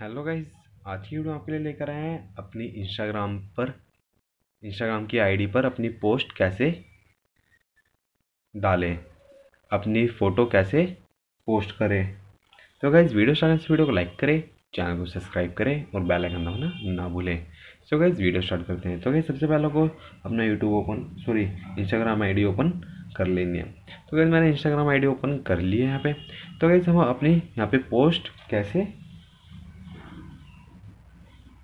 Hello guys आज की video आपके लिए लेकर आए हैं अपनी इंस्टाग्राम पर। इंस्टाग्राम की आईडी पर अपनी पोस्ट कैसे डालें, अपनी फ़ोटो कैसे पोस्ट करें। तो गाइस वीडियो स्टार्ट इस वीडियो को लाइक करें चैनल को सब्सक्राइब करें और बेल आइकन दबाना ना भूलें। सो गाइस वीडियो स्टार्ट करते हैं। तो गाइस सबसे पहले को अपना यूट्यूब ओपन सॉरी इंस्टाग्राम आई ओपन कर लेनी है। तो गाइस मैंने इंस्टाग्राम आई ओपन कर ली है यहाँ पे। तो गाइस हम अपनी यहाँ पे पोस्ट कैसे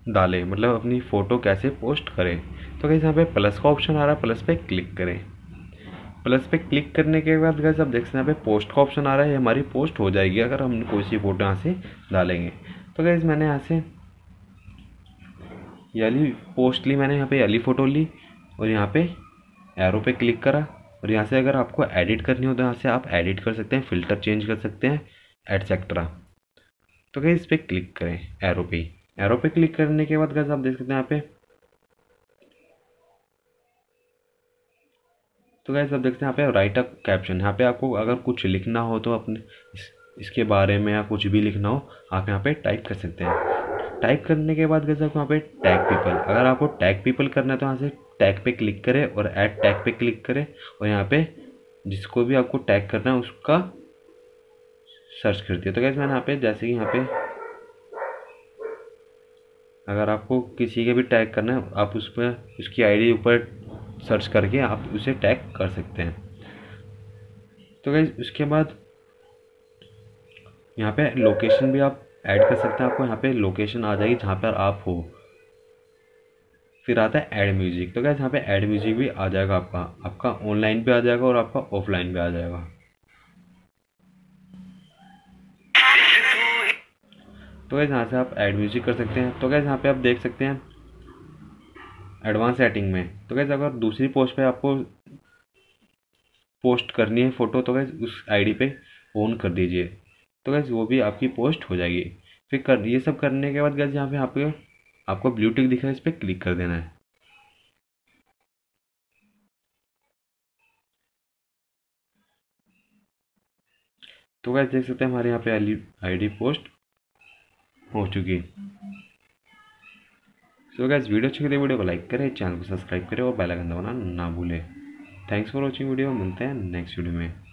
डालें मतलब अपनी फ़ोटो कैसे पोस्ट करें। तो कैसे यहाँ पे प्लस का ऑप्शन आ रहा है प्लस पे क्लिक करें। प्लस पे क्लिक करने के बाद कैसे आप देख सकते हैं यहाँ पे पोस्ट का ऑप्शन आ रहा है हमारी पोस्ट हो जाएगी अगर हम कोई सी फ़ोटो यहाँ से डालेंगे। तो कैसे मैंने यहाँ से यली पोस्ट ली, मैंने यहाँ पे यली फ़ोटो ली और यहाँ पे एरो पे क्लिक करा और यहाँ से अगर आपको एडिट करनी हो तो यहाँ से आप एडिट कर सकते हैं फ़िल्टर चेंज कर सकते हैं एटसेट्रा तो कैसे इस पर क्लिक करें एरो पे। एरो पे क्लिक करने के बाद गैस आप देख सकते हैं यहाँ पे। तो गैस आप देखते हैं यहाँ पे राइट अप कैप्शन यहाँ पे आपको अगर कुछ लिखना हो तो अपने इस, इसके बारे में या कुछ भी लिखना हो आप यहाँ पे टाइप कर सकते हैं। टाइप करने के बाद गैस आपको यहाँ पे टैग पीपल अगर आपको टैग पीपल करना है तो यहाँ से टैग पे क्लिक करें और ऐड टैग पे क्लिक करें और यहाँ पे जिसको भी आपको टैग करना है उसका सर्च कर दिया। तो गैस मैंने यहाँ पे जैसे कि यहाँ पे अगर आपको किसी के भी टैग करना है, आप उस पर उसकी आईडी ऊपर सर्च करके आप उसे टैग कर सकते हैं। तो गई उसके बाद यहाँ पे लोकेशन भी आप ऐड कर सकते हैं। आपको यहाँ पे लोकेशन आ जाएगी जहाँ पर आप हो। फिर आता है ऐड म्यूज़िक तो गैस यहाँ पे ऐड म्यूज़िक भी आ जाएगा आपका। आपका ऑनलाइन भी आ जाएगा और आपका ऑफलाइन भी आ जाएगा। तो गैस यहाँ से आप ऐड म्यूज़िक कर सकते हैं। तो गैस यहाँ पे आप देख सकते हैं एडवांस सेटिंग में। तो गैस अगर दूसरी पोस्ट पे आपको पोस्ट करनी है फ़ोटो तो गैस उस आईडी पे ऑन कर दीजिए। तो गैस वो भी आपकी पोस्ट हो जाएगी। फिर कर, ये सब करने के बाद गैस यहाँ पे आपको आपको ब्लूटिक दिखा है, इस पर क्लिक कर देना है। तो गैस देख सकते हैं हमारे यहाँ पे आईडी पोस्ट हो चुकी सो गैस वीडियो अच्छी लगी वीडियो को लाइक करें चैनल को सब्सक्राइब करें और बेल आइकन दबाना ना भूलें। थैंक्स फॉर वॉचिंग वीडियो मिलते हैं नेक्स्ट वीडियो में।